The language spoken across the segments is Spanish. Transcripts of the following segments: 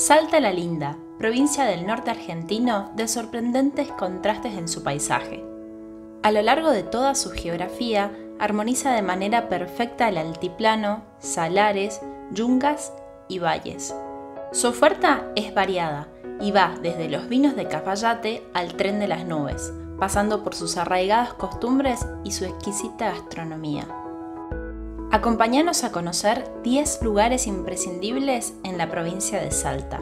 Salta la Linda, provincia del norte argentino de sorprendentes contrastes en su paisaje. A lo largo de toda su geografía, armoniza de manera perfecta el altiplano, salares, yungas y valles. Su oferta es variada y va desde los vinos de Cafayate al tren de las nubes, pasando por sus arraigadas costumbres y su exquisita gastronomía. Acompáñanos a conocer 10 lugares imprescindibles en la provincia de Salta.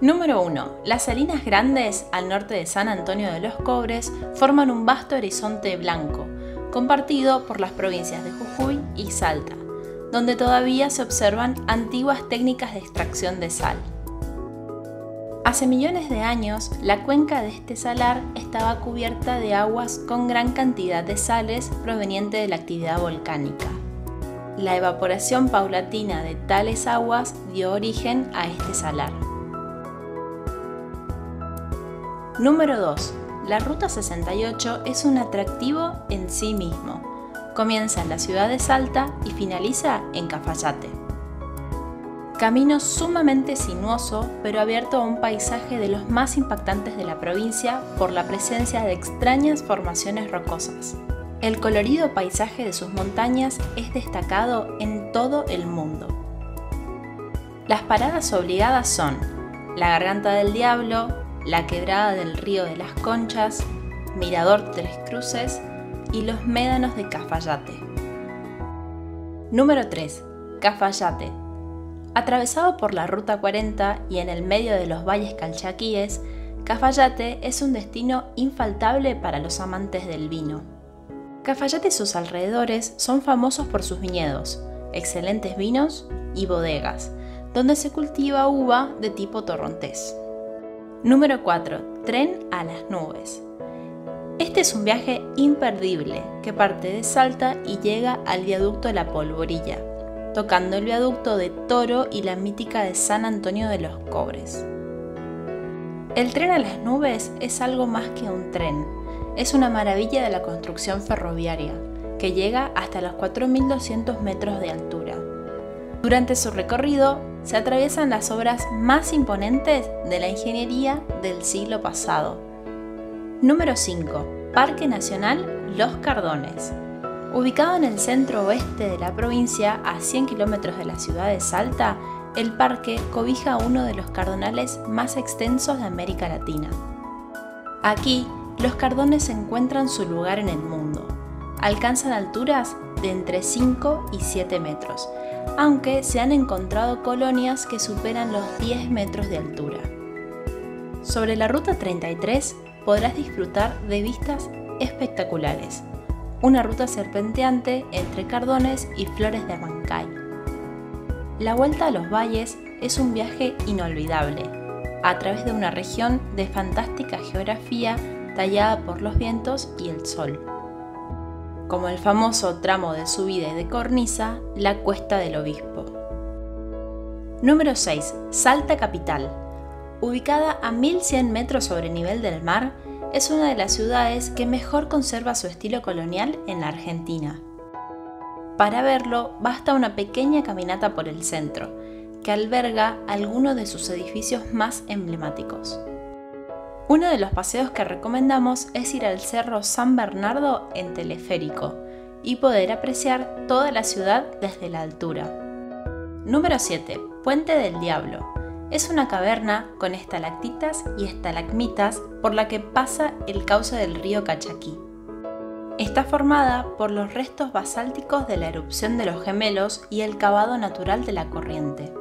Número 1. Las Salinas Grandes, al norte de San Antonio de los Cobres, forman un vasto horizonte blanco, compartido por las provincias de Jujuy y Salta, donde todavía se observan antiguas técnicas de extracción de sal. Hace millones de años, la cuenca de este salar estaba cubierta de aguas con gran cantidad de sales proveniente de la actividad volcánica. La evaporación paulatina de tales aguas dio origen a este salar. Número 2. La Ruta 68 es un atractivo en sí mismo. Comienza en la ciudad de Salta y finaliza en Cafayate. Camino sumamente sinuoso, pero abierto a un paisaje de los más impactantes de la provincia por la presencia de extrañas formaciones rocosas. El colorido paisaje de sus montañas es destacado en todo el mundo. Las paradas obligadas son la Garganta del Diablo, la Quebrada del Río de las Conchas, Mirador Tres Cruces y los Médanos de Cafayate. Número 3. Cafayate, Atravesado por la Ruta 40 y en el medio de los valles calchaquíes, Cafayate es un destino infaltable para los amantes del vino. Cafayate y sus alrededores son famosos por sus viñedos, excelentes vinos y bodegas, donde se cultiva uva de tipo torrontés. Número 4. Tren a las nubes. Este es un viaje imperdible que parte de Salta y llega al viaducto La Polvorilla, tocando el viaducto de Toro y la mítica de San Antonio de los Cobres. El tren a las nubes es algo más que un tren, es una maravilla de la construcción ferroviaria, que llega hasta los 4.200 metros de altura. Durante su recorrido se atraviesan las obras más imponentes de la ingeniería del siglo pasado. Número 5. Parque Nacional Los Cardones. Ubicado en el centro oeste de la provincia, a 100 kilómetros de la ciudad de Salta, el parque cobija uno de los cardonales más extensos de América Latina. Aquí, los cardones encuentran su lugar en el mundo. Alcanzan alturas de entre 5 y 7 metros, aunque se han encontrado colonias que superan los 10 metros de altura. Sobre la Ruta 33 podrás disfrutar de vistas espectaculares, una ruta serpenteante entre cardones y flores de Abancay. La vuelta a los valles es un viaje inolvidable, a través de una región de fantástica geografía tallada por los vientos y el sol. Como el famoso tramo de subida y de cornisa, la Cuesta del Obispo. Número 6. Salta Capital. Ubicada a 1100 metros sobre nivel del mar, es una de las ciudades que mejor conserva su estilo colonial en la Argentina. Para verlo, basta una pequeña caminata por el centro, que alberga algunos de sus edificios más emblemáticos. Uno de los paseos que recomendamos es ir al Cerro San Bernardo en teleférico y poder apreciar toda la ciudad desde la altura. Número 7. Puente del Diablo. Es una caverna con estalactitas y estalagmitas por la que pasa el cauce del río Cachaquí. Está formada por los restos basálticos de la erupción de los gemelos y el cavado natural de la corriente.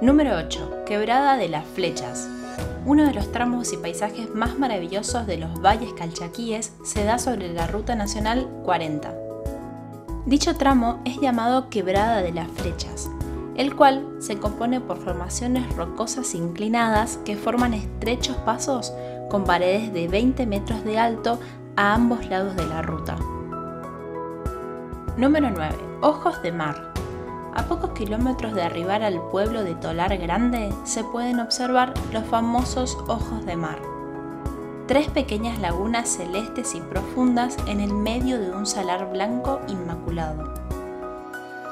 Número 8. Quebrada de las Flechas. Uno de los tramos y paisajes más maravillosos de los valles calchaquíes se da sobre la Ruta Nacional 40. Dicho tramo es llamado Quebrada de las Flechas, el cual se compone por formaciones rocosas inclinadas que forman estrechos pasos con paredes de 20 metros de alto a ambos lados de la ruta. Número 9. Ojos de mar. A pocos kilómetros de arribar al pueblo de Tolar Grande se pueden observar los famosos ojos de mar. Tres pequeñas lagunas celestes y profundas en el medio de un salar blanco inmaculado.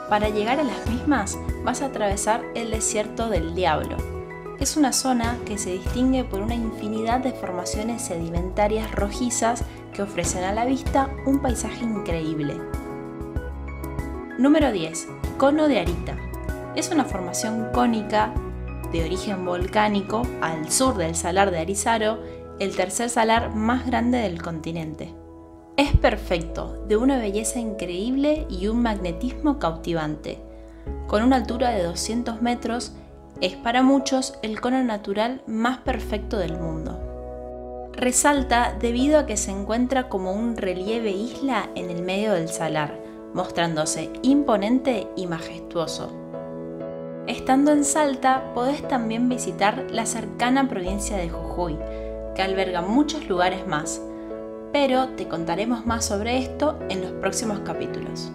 Para llegar a las mismas vas a atravesar el desierto del Diablo. Es una zona que se distingue por una infinidad de formaciones sedimentarias rojizas que ofrecen a la vista un paisaje increíble. Número 10. Cono de Arita. Es una formación cónica de origen volcánico al sur del salar de Arizaro, el tercer salar más grande del continente. Es perfecto, de una belleza increíble y un magnetismo cautivante. Con una altura de 200 metros, es para muchos el cono natural más perfecto del mundo. Resalta debido a que se encuentra como un relieve isla en el medio del salar, mostrándose imponente y majestuoso. Estando en Salta, podés también visitar la cercana provincia de Jujuy, que alberga muchos lugares más, pero te contaremos más sobre esto en los próximos capítulos.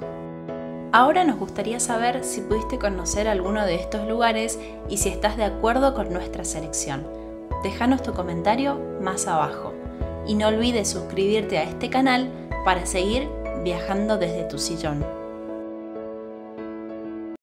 Ahora nos gustaría saber si pudiste conocer alguno de estos lugares y si estás de acuerdo con nuestra selección. Déjanos tu comentario más abajo. Y no olvides suscribirte a este canal para seguir viajando desde tu sillón.